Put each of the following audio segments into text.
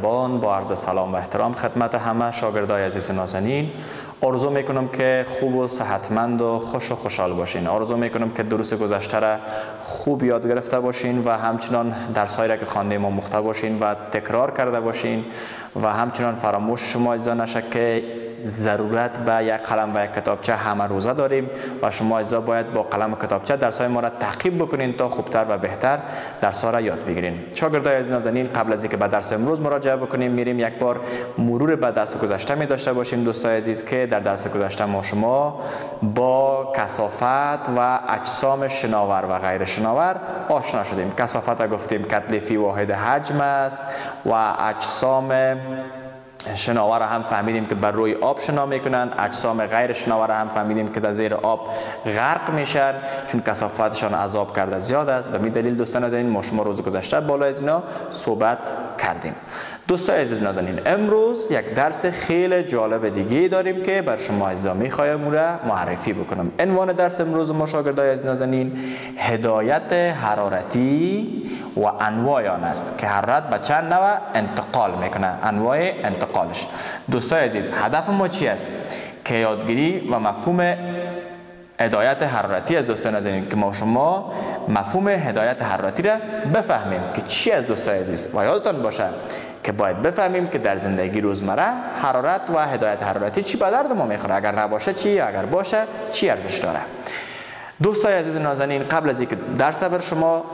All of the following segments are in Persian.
ربان با عرض سلام و احترام خدمت همه شاگردای عزیز نازنین. آرزو می‌کنم که خوب و صحتمند و خوش و خوشحال باشین. آرزو می‌کنم که دروس گذشته را خوب یاد گرفته باشین و همچنان درس را که خوانده ما مخته باشین و تکرار کرده باشین و همچنان فراموش شما اجزا نشه که ضرورت به یک قلم و یک کتابچه همه روزه داریم و شما اجزا باید با قلم و کتابچه درس های ما را تعقیب بکنین تا خوبتر و بهتر درس ها را یاد بگیرین. شاگردای از نازنین قبل از اینکه به درس امروز مراجعه بکنیم میریم یک بار مرور به درس گذشته می داشته باشیم دوستای عزیز که در درس گذشته ما شما با کسافت و اجسام شناور و غیر شناور آشنا شدیم. کسافت گفتیم کتلیفی واحد حجم است و اجسام شناور هم فهمیدیم که بر روی آب شنا می‌کنن. اجسام غیر شناور هم فهمیدیم که در زیر آب غرق میشن چون کثافتشان عذاب کرده زیاد است و می دلیل دوستان از این ما شما روز گذشته بالا از اینا صحبت کردیم. دوستان عزیز نازنین امروز یک درس خیلی جالب دیگه داریم که بر شما عزیزا می‌خوایم را معرفی بکنم. عنوان درس امروز ما شاگردای عزیز نازنین هدایت حرارتی و انواع آن است که حرارت به چند نوع انتقال می‌کنه انواع انتقالش. دوستای عزیز هدف ما چی است؟ که یادگیری و مفهوم هدایت حرارتی از دوستان نازنین که ما شما مفهوم هدایت حرارتی را بفهمیم که چی از دوستان عزیز؟ و یادتان باشه که باید بفهمیم که در زندگی روزمره حرارت و هدایت حرارتی چی به درد ما می‌خوره؟ اگر نباشه چی؟ اگر باشه چی ارزش داره؟ دوستای عزیز نازنین قبل از اینکه درس بر شما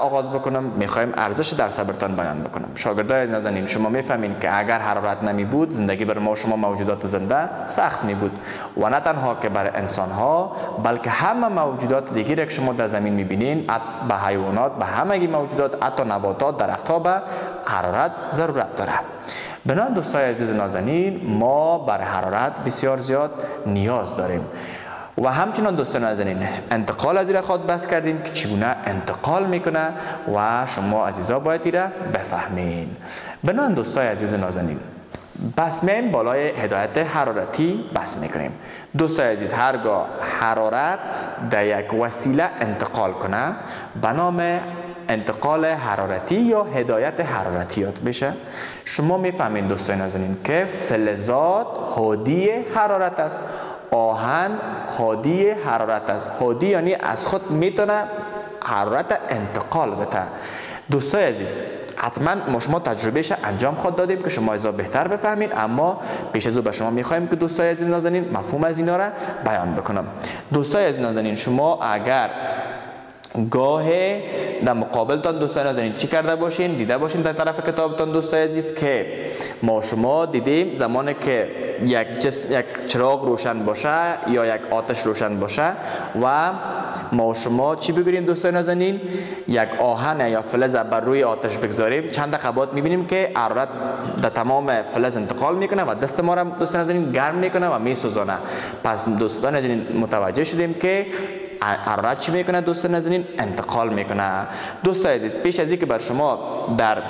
آغاز بکنم می‌خوایم ارزش درس برتان بیان بکنم. شاگردای عزیز نازنین شما می‌فهمین که اگر حرارت نمی بود زندگی بر ما شما موجودات زنده سخت می بود و نه تنها که بر انسان ها بلکه همه موجودات دیگری که شما در زمین می‌بینین به حیوانات به همه موجودات حتی نباتات درخت ها به حرارت ضرورت داره. بنابراین دوستای عزیز نازنین ما بر حرارت بسیار زیاد نیاز داریم. و همچنان دوستان نازنین انتقال از ایره خود بس کردیم که چگونه انتقال می‌کنه و شما عزیزا باید ایره بفهمین. بنان دوستای عزیز نازنین بس میم بالای هدایت حرارتی بس می‌کنیم. دوستای عزیز هرگاه حرارت در یک وسیله انتقال کنه به نام انتقال حرارتی یا هدایت حرارتیات بشه شما می‌فهمین دوستای نازنین که فلزات حادی حرارت است. آهن حادی حرارت است. حادی یعنی از خود می‌تونه حرارت انتقال بده. دوستای عزیز حتما ما شما تجربهش انجام خود دادیم که شما ازا بهتر بفهمین اما پیش از او به شما می‌خوایم که دوستای عزیز نازنین مفهوم از اینا را بیان بکنم. دوستای عزیز نازنین شما اگر گاه در مقابلتان دوستان نازنین چی کرده باشین؟ دیده باشین در طرف کتابتان دوستای عزیز که ما شما دیدیم زمانی که یک جسم یک چراغ روشن باشه یا یک آتش روشن باشه و ما شما چی بگیریم دوستان نازنین یک آهن یا فلز بر روی آتش بگذاریم. چند بعد می‌بینیم که حرارت در تمام فلز انتقال می‌کنه و دست ما را دوستان نازنین گرم می‌کنه و میسوزانه. پس دوستان نازنین متوجه شدیم که حرارت چی می‌کنه دوستان نازنین انتقال می‌کنه. دوستان عزیز پیش از اینکه بر شما در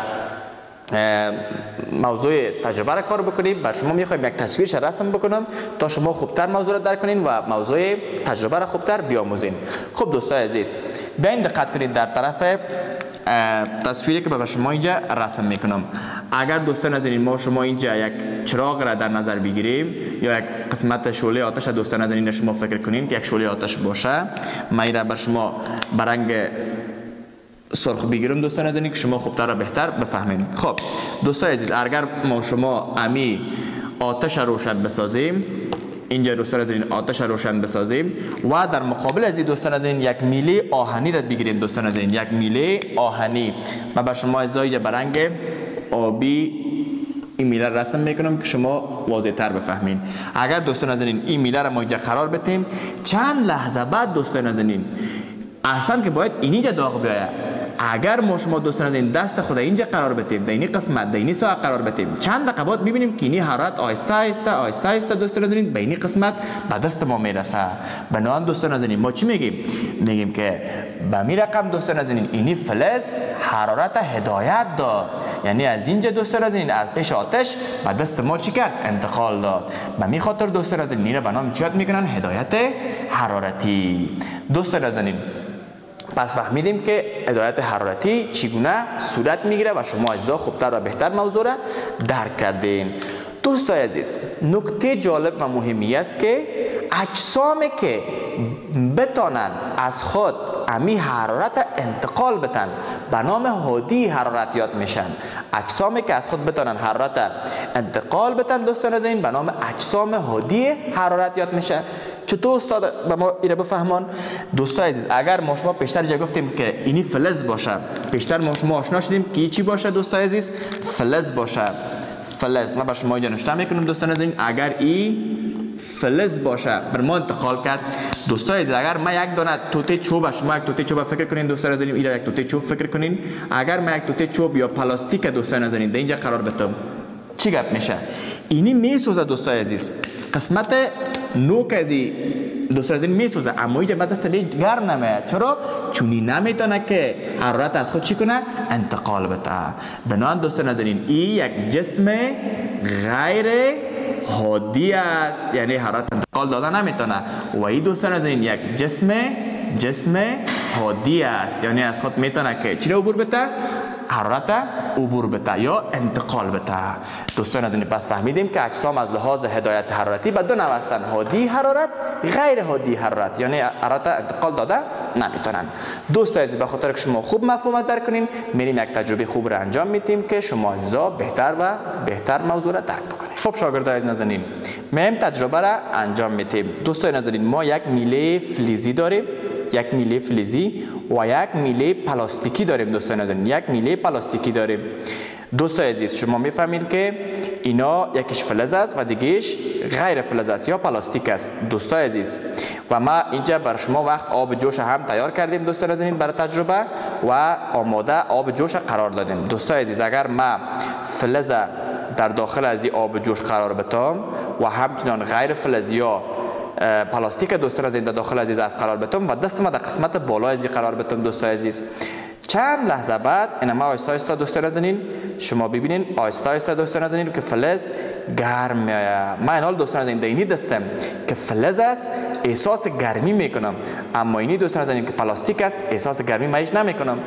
موضوع تجربه را کار بکنیم بر شما می‌خوایم یک تصویرش رسم بکنم تا شما خوبتر موضوع را درک کنین و موضوع تجربه را خوبتر بیاموزین. خب دوستان عزیز بیاین دقت کنید در طرف تصویری که به شما اینجا رسم می‌کنم. اگر دوستان از ما شما اینجا یک چراغ را در نظر بگیریم یا یک قسمت شعله آتش دوستان از این شما فکر کنیم که یک شعله آتش باشه من را بر شما برنگ سرخ بگیرم دوستان از که شما خوبتر را بهتر بفهمیم خب دوستان عزیز اگر ما شما امی آتش روشن بسازیم اینجا دوستان از این آتش روشن بسازیم و در مقابل از این دوستان از این یک میله آهنی را بگیریم. دوستان از این یک میله آهنی. و به شما ازای برنگ آبی این میله رسم می‌کنم که شما واضح تر بفهمین. اگر دوستان از این میله را ما اینجا قرار بتیم چند لحظه بعد دوستان از این اصلا که باید اینجا داغ بیاید. اگر ما شما دوستان از این دست خود اینجا قرار بدیم در این قسمت در این قرار بدیم چند دقیقه بعد می‌بینیم که این حرارت آهسته آهسته آهسته آهسته دوستان از این به این قسمت به دست ما می‌رسه. بنابراین دوستان از این ما چی میگیم؟ میگیم که به می رقم دوستان از این اینی فلز حرارت هدایت داد. یعنی از اینجا دوستان از این از پیش آتش به دست ما چی کرد؟ انتقال داد. به می خاطر دوستان از این به نام چی می‌کنن؟ هدایت حرارتی. دوستان از این پس فهمیدیم که هدایت حرارتی چگونه صورت می‌گیره و شما اجزا خوبتر و بهتر موضوع را درک کردین. دوستای عزیز نکته جالب و مهمی است که اجسامی که بتانن از خود امی حرارت انتقال بتن به نام هادی حرارتیات میشن. اجسامی که از خود بتانن حرارت انتقال بتن دوستان عزیز به نام اجسام هادی حرارتیات میشه. چطور استاد به ما ایره بفهمان؟ دوستای عزیز اگر ما شما پیشتر جا گفتیم که اینی فلز باشه پیشتر ما شما آشنا شدیم که چی باشه دوستای عزیز؟ فلز باشه. فلز. من به شما اینجا نشته می‌کنم دوستان عزیز اگر ای فلز باشه. بر ما انتقال کرد. دوستان عزیز اگر ما یک دانه توته چوب شما یک توته چوب فکر کنین دوستان عزیز اینا یک توته چوب فکر کنین. اگر ما یک توته چوب یا پلاستیک دوستان عزیز در اینجا قرار بدم چی گپ میشه؟ اینی میسوزه دوستان عزیز. قسمت نوک ازی دوستان عزیز میسوزه. اما اینجا بعد دست گرم نمیاد چرا؟ چونی نمی‌تونه که حرارت از خود چی کنه؟ انتقال بده. بنان دوستان نازنین این یک جسم غیر هادی است یعنی حرارت انتقال داده نمی‌تونه. و این دوستان از این یک جسم جسم هادی است یعنی از خود می‌تونه که چی عبور بده؟ حرارت عبور بده یا انتقال بده. دوستان از این پس فهمیدیم که اجسام از لحاظ هدایت حرارتی به دو نوع هستند هادی حرارت غیر هادی حرارت یعنی حرارت انتقال داده نمی‌تونن. دوستان عزیز به خاطر که شما خوب مفهوم درک کنین میریم یک تجربه خوب را انجام میدیم که شما عزیزا بهتر و بهتر موضوع را درک بکنید. خب شاگردای عزیز نازنین مهم تجربه را انجام میدیم. دوستان نازنین ما یک میله فلزی داریم یک میله فلزی و یک میله پلاستیکی داریم دوستان عزیز یک میله پلاستیکی داریم. دوستان عزیز شما می‌فهمید که اینا یکیش فلز است و دیگهش غیر فلز است یا پلاستیک است. دوستان عزیز و ما اینجا بر شما وقت آب جوش هم تیار کردیم دوستان عزیز برای تجربه و آماده آب جوش قرار دادیم. دوستان عزیز اگر ما فلز در داخل از این آب جوش قرار بتم و همچنان غیر فلز یا پلاستیک دوستان از این داخل از ظرف قرار بتم و دست ما در قسمت بالا از قرار بتم دوستان عزیز. چند لحظه بعد این ما آیستا آیستا دوستان نازنین شما ببینین آیستا آیستا دوستان نازنین که فلز گرم میآید من این حال دوستان نازنین دینی دستم که فلز است احساس گرمی می‌کنم اما اینی دوستان نازنین که پلاستیک است احساس گرمی مایش نمی‌کنم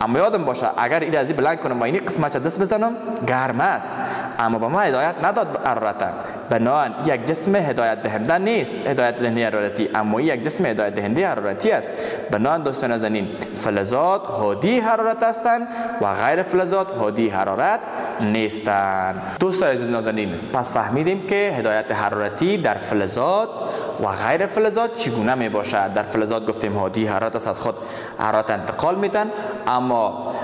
اما یادم باشه اگر این از بلند کنم و اینی قسمت دست بزنم گرم است. اما به ما هدایت نداد حرارت بنابراین یک جسم هدایت دهنده نیست. هدایت دهنده حرارتی اما یک جسم هدایت دهنده حرارتی است. بنابراین دوستان نازنین فلزات هادی حرارت هستند و غیر فلزات هادی حرارت نیستند دوستان عزیز نازنین پس فهمیدیم که هدایت حرارتی در فلزات و غیر فلزات چگونه می باشد؟ در فلزات گفتیم هادی حرارت است از خود حرارت انتقال میتن اما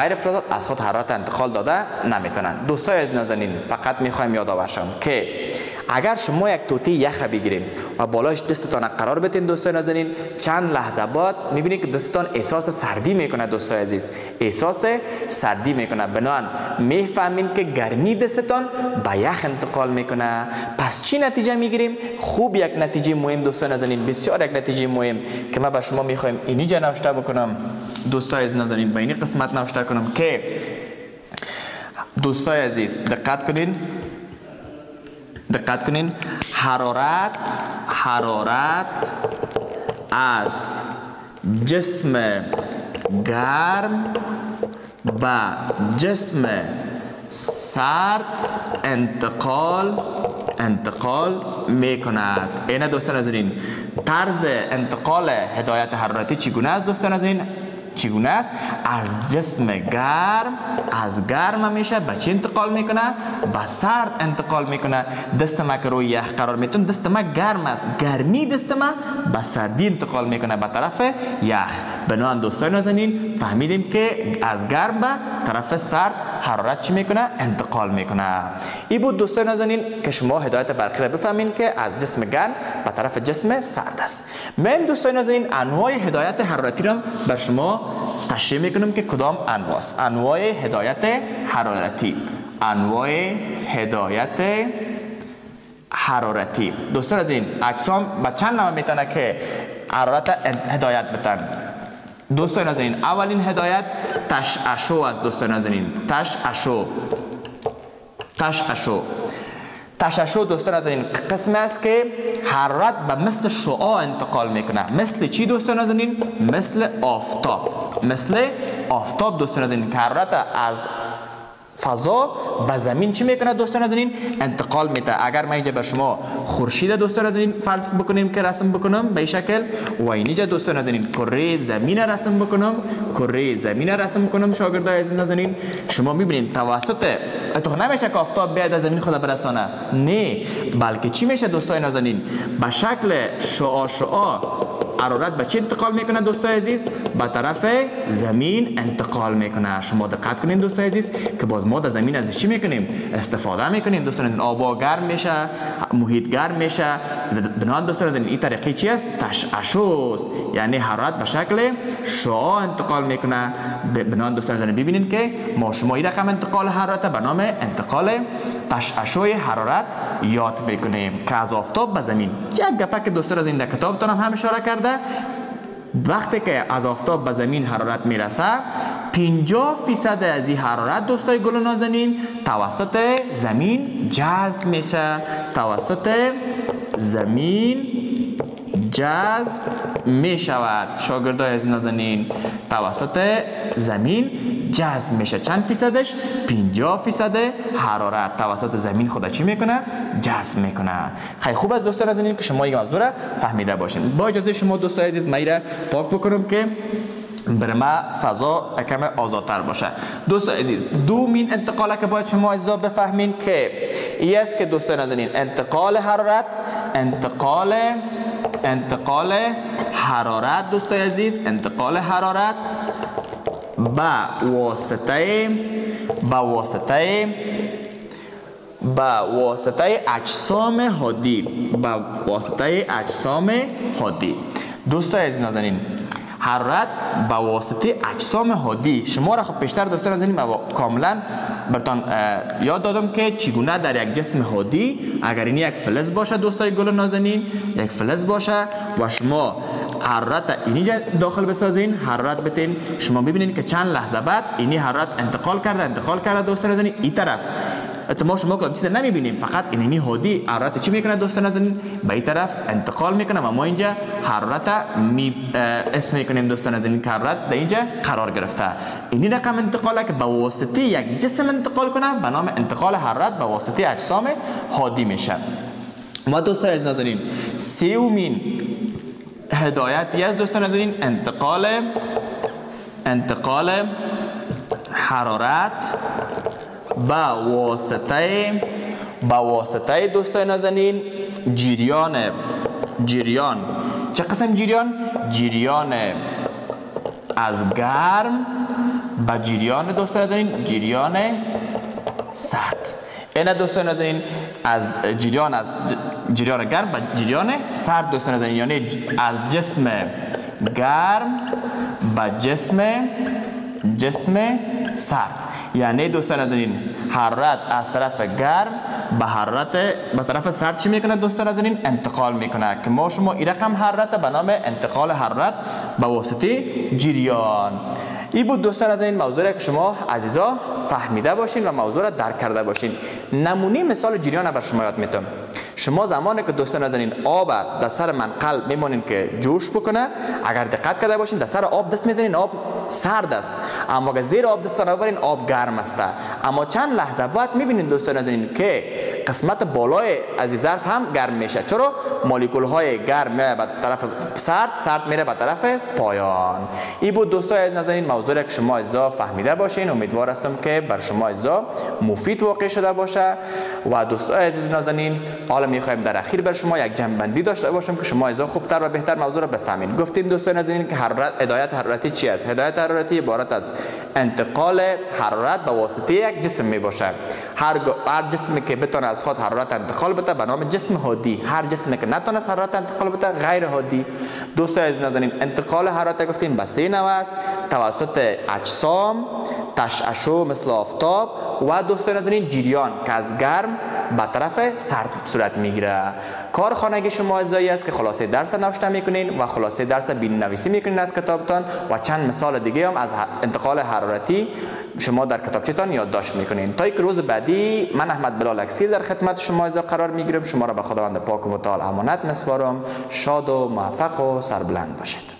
غیر فلزات از خود حرارت انتقال داده نمی‌تونن. دوستان عزیز نازنین فقط می‌خوایم یادآور که اگر شما یک توتی یخ بگیرین و بالاش دستتان قرار بتین دوستان نازنین چند لحظه بعد می‌بینید که دستتان احساس سردی می‌کنه دوستان عزیز. احساس سردی می‌کنه. بنان می‌فهمین که گرمی دستتان به یخ انتقال می‌کنه. پس چی نتیجه می‌گیریم؟ خوب یک نتیجه مهم دوستان نازنین بسیار یک نتیجه مهم که ما به شما می‌خوایم اینجا نوشته بکنم. دوستان عزیز نازنین به این قسمت نوشته کنم که دوستان عزیز دقت کنین. دقت کنین حرارت حرارت از جسم گرم به جسم سرد انتقال انتقال می کند این دوستان از این طرز انتقال هدایت حرارتی چگونه است دوستان از این چگونه است؟ از جسم گرم از گرم میشه به چی انتقال می‌کنه؟ به سرد انتقال می‌کنه. دست ما که روی یخ قرار میتون دست ما گرم است. گرمی دست ما به سردی انتقال می‌کنه. به طرف یخ. بنابراین دوستان نازنین فهمیدیم که از گرم به طرف سرد حرارت چی می‌کنه؟ انتقال می‌کنه. این بود دوستان نازنین که شما هدایت برقی را بفهمین که از جسم گرم به طرف جسم سرد است. من دوستان نازنین انواع هدایت حرارتی را بر شما تشریح می‌کنم که کدام انواع است انواع هدایت حرارتی. انواع هدایت حرارتی. دوستان از این اجسام به چند نوع می‌تونه که حرارت هدایت بتن؟ دوستان از این اولین هدایت تشعشو است دوستان از این تشعشو تشعشو تشعشع دوستان نازنین. قسم است که حرارت به مثل شعاع انتقال می‌کنه. مثل چی دوستان نازنین؟ مثل آفتاب. مثل آفتاب دوستان نازنین. که حرارت از فضا به زمین چی می‌کنه دوستان نازنین انتقال میده. اگر ما اینجا به شما خورشید دوستان نازنین فرض بکنیم که رسم بکنم به این شکل و اینجا دوستان نازنین کره زمین رسم بکنم کره زمین رسم بکنم شاگردای عزیز نازنین شما می‌بینید توسط تو نمیشه که آفتاب بیاد از زمین خود برسانه. نه. بلکه چی میشه دوستان نازنین به شکل شعاع شعاع حرارت به چی انتقال می‌کنه دوستای عزیز؟ به طرف زمین انتقال می‌کنه. شما دقت کنید دوستای عزیز که باز ما در زمین از چی می‌کنیم؟ استفاده می‌کنیم. دوستان آب گرم میشه محیط گرم میشه بنابراین دوستان این طریقه چی است؟ تشعشوس یعنی حرارت به شکل شعاع انتقال می‌کنه. بنابراین دوستان ببینید که ما شما این رقم انتقال حرارت به نام انتقال تشعشع حرارت یاد می‌کنیم. که از آفتاب به زمین. یک گپک دوستان از این کتاب هم اشاره کرده. وقتی که از آفتاب به زمین حرارت می‌رسه 50 فیصد از این حرارت دوستای گل نازنین توسط زمین جذب میشه. توسط زمین جذب می شود. شاگردای از نازنین توسط زمین جذب میشه. چند فیصدش؟ 50 فیصد حرارت. توسط زمین خود چی می‌کنه؟ جذب می‌کنه. خیلی خوب از دوستان نازنین که شما این موضوع را فهمیده باشین. با اجازه شما دوستان عزیز من پاک بکنم که بر ما فضا کم آزادتر باشه. دوست عزیز دومین انتقاله که باید شما عزیزا بفهمین که ای است که دوستان نازنین انتقال حرارت انتقال انتقال حرارت دوستای عزیز انتقال حرارت با واسطه با واسطه با واسطه اجسام حادی با واسطه اجسام حادی. دوستای عزیز نازنین حرارت با واسطه اجسام حادی. شما را خب پیشتر دوستان از این کاملا برتان یاد دادم که چگونه در یک جسم حادی اگر این یک فلز باشه دوستای گل نازنین یک فلز باشه و شما حرارت اینجا داخل بسازین حرارت بتین شما ببینید که چند لحظه بعد اینی حرارت انتقال کرده انتقال کرده دوستان نازنین این طرف. ما شما کدام چیز نمی‌بینیم. فقط اینمی هادی حرارت چی می‌کنه دوستان نازنین به این طرف انتقال می‌کنه و ما اینجا حرارت می اسم می‌کنیم دوستان نازنین که حرارت در اینجا قرار گرفته. اینی رقم انتقاله که به واسطه یک جسم انتقال کنه به نام انتقال حرارت به واسطه اجسام هادی میشه. ما دوستان از نازنین سیومین هدایتی از دوستان نازنین انتقال انتقال حرارت با واسطه با واسطه دوستای نازنین جریان جریان. چه قسم جریان؟ جریان از گرم با جریان دوستای نازنین جریان سرد. این دوستان نازنین از جریان از جریان گرم با جریان سرد دوستان نازنین. یعنی از جسم گرم با جسم جسم سرد. یعنی دوستان نازنین حرارت از طرف گرم به حرارت به طرف سرد چی می‌کنه دوستان نازنین انتقال می‌کنه که ما شما این رقم حرارت به نام انتقال حرارت به واسطه جریان. این بود دوستان از این موضوع که شما عزیزا فهمیده باشین و موضوع را درک کرده باشین. نمونی مثال جریان بر شما یاد میتم شما زمانی که دوستان از این آب در سر منقل میمونین که جوش بکنه اگر دقت کرده باشین در سر آب دست می‌زنین آب سرد است. اما اگر زیر آب دستان ببرین آب گرم است. اما چند لحظه بعد می‌بینین دوستان از این که قسمت بالای از ظرف هم گرم میشه. چرا؟ مولکول های گرم میره به طرف سرد سرد میره به طرف پایان. این بود دوستان از نظرین موضوع که شما ازا فهمیده باشین. امیدوار هستم که بر شما ازا مفید واقع شده باشه. و دوستان عزیز نازنین حالا می‌خوایم در اخیر بر شما یک جنبندی داشته باشم که شما ازا خوبتر و بهتر موضوع را بفهمید گفتیم دوستان نازنین که حرارت هدایت حرارتی چی است؟ هدایت حرارتی عبارت از انتقال حرارت به واسطه یک جسم می باشه هر هر جسمی که بتونه از خود حرارت انتقال بده به نام جسم هادی هر جسمی که نتونه حرارت انتقال بده غیر هادی دوستان از نازنین انتقال حرارت گفتیم به سه نوع است. توسط اجسام تشعشع مثل آفتاب و دوستان نازنین جریان که از گرم به طرف سرد صورت می‌گیره. کار خانگی شما ازایی است که خلاصه درس نوشته می‌کنین و خلاصه درس بین نویسی می‌کنین از کتابتان و چند مثال دیگه هم از انتقال حرارتی شما در کتابچهتان یادداشت می‌کنین. تا یک روز بعدی من احمد بلال اکسیر در خدمت شما از قرار می‌گیرم. شما را به خداوند پاک و متعال امانت مسپارم شاد و موفق و سربلند باشید.